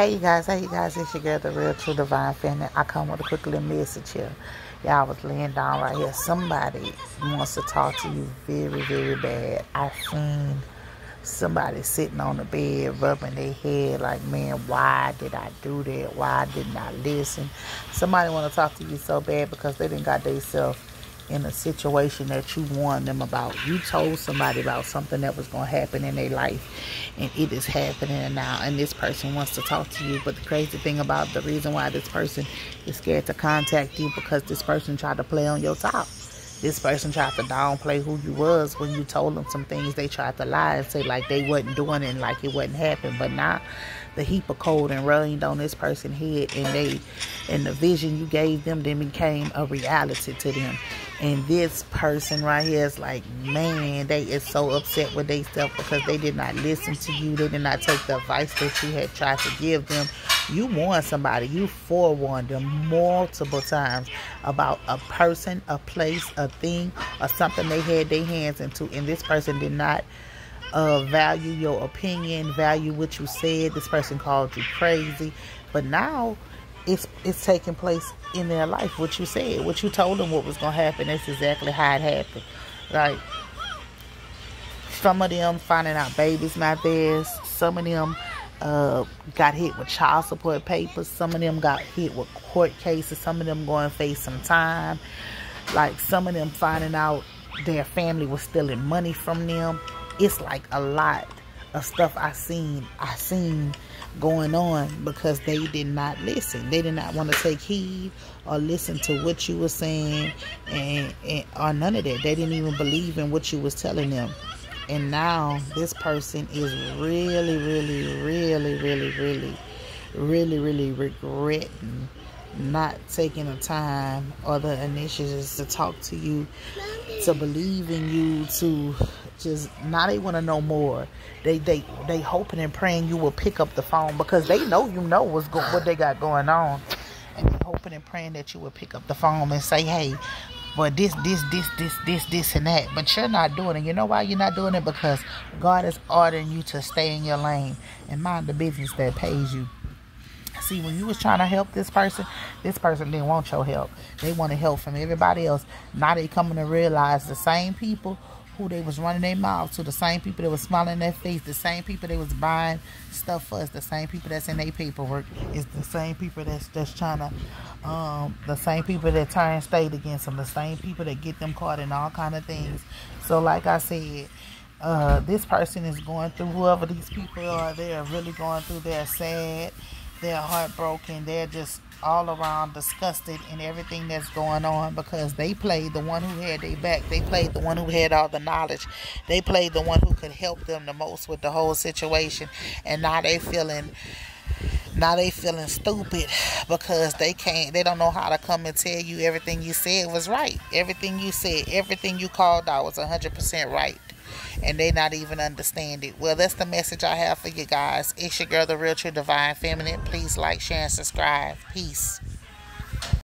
Hey you guys, hey you guys, it's your girl, the real true divine feminine. I come with a quick little message here. Y'all was laying down right here. Somebody wants to talk to you very, very bad. I seen somebody sitting on the bed rubbing their head like, man, why did I do that? Why didn't I listen? Somebody want to talk to you so bad because they didn't got themselves in a situation that you warned them about. You told somebody about something that was going to happen in their life, and it is happening now. And this person wants to talk to you. But the crazy thing about the reason why this person is scared to contact you because this person tried to play on your top. This person tried to downplay who you was when you told them some things. They tried to lie and say like they wasn't doing it, like it wasn't happening. But now the heap of cold and rained on this person's head, and they and the vision you gave them then became a reality to them. And this person right here is like, man, they is so upset with themselves because they did not listen to you. They did not take the advice that you had tried to give them. You warned somebody. You forewarned them multiple times about a person, a place, a thing, or something they had their hands into. And this person did not uh, value your opinion, value what you said. This person called you crazy. But now it's it's taking place in their life. What you said, what you told them what was gonna happen, that's exactly how it happened. Like some of them finding out babies not theirs. Some of them uh, got hit with child support papers. Some of them got hit with court cases. Some of them going to face some time. Like some of them finding out their family was stealing money from them. It's like a lot of stuff I seen. I seen going on because they did not listen. They did not want to take heed or listen to what you were saying and, and or none of that. They didn't even believe in what you was telling them. And now this person is really, really, really, really, really, really, really regretting not taking the time or the initiatives to talk to you, to believe in you, to just now they want to know more. They they they hoping and praying you will pick up the phone because they know you know what's go- what they got going on, and they hoping and praying that you will pick up the phone and say, hey. But this, this, this, this, this, this, and that. But you're not doing it. You know why you're not doing it? Because God is ordering you to stay in your lane and mind the business that pays you. See, when you was trying to help this person, this person didn't want your help. They wanted help from everybody else. Now they coming to realize the same people who they was running their mouths to, the same people that was smiling in their face, the same people that was buying stuff for us, the same people that's in their paperwork, is the same people that's that's trying to, um, the same people that turn state against them, the same people that get them caught in all kind of things. So, like I said, uh, this person is going through, whoever these people are, they are really going through, they're sad, they're heartbroken, they're just all around disgusted in everything that's going on because they played the one who had their back. They played the one who had all the knowledge. They played the one who could help them the most with the whole situation. And now they feeling now they feeling stupid because they can't they don't know how to come and tell you everything you said was right. Everything you said, everything you called out was 100% right and they not even understand it. Well, that's the message I have for you guys. It's your girl, the real true divine feminine. Please like, share, and subscribe. Peace.